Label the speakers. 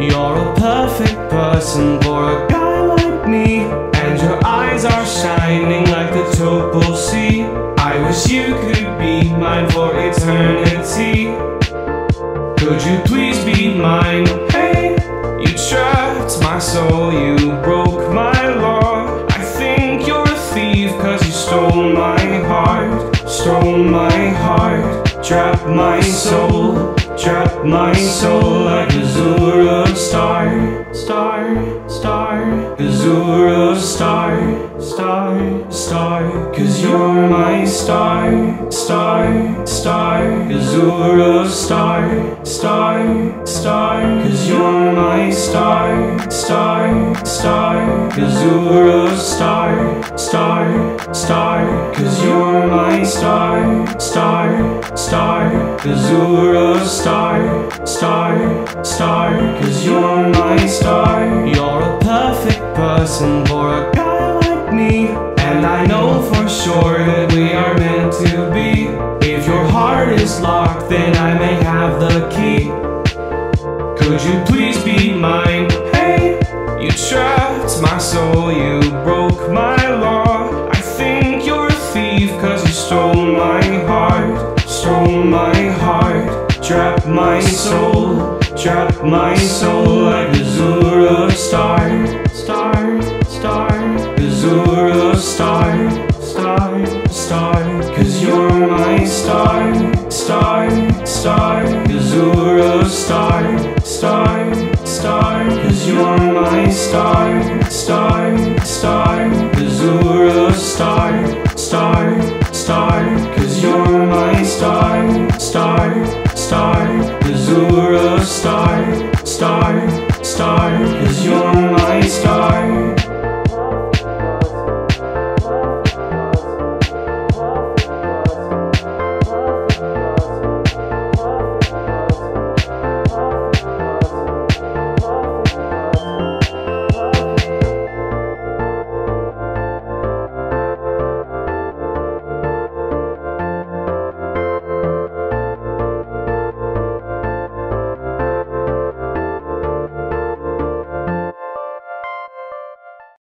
Speaker 1: You're a perfect person for a guy like me. And your eyes are shining like the Topol Sea. I wish you could be mine for eternity. Could you please be mine? Hey, you trapped my soul, you broke my law. I think you're a thief, cause you stole my heart. Stole my heart, trapped my soul. Trap my soul like Azura star, star, star, Azura star, star, star. Cause you're my star, star, star, Azura star, star, star. Cause you're star, star, star, Azura star, star, star. Cause you're my star, star, star, Azura star star, star, star, cause you're my star. You're a perfect person for a guy like me. And I know for sure that we are meant to be. If your heart is locked, then I may have the key. Could you please be mine? Hey, you trapped my soul, you broke my law. I think you're a thief, cause you stole my heart, stole my heart. Trap my soul, trap my soul like Azura star, star, star, Azura star, star, star, cause you're my star, star, star, Azura star, star, star, cause you're my star, star, star, Azura star, star, star, cause you're my star, star, star, Azura star, star, star, you're star.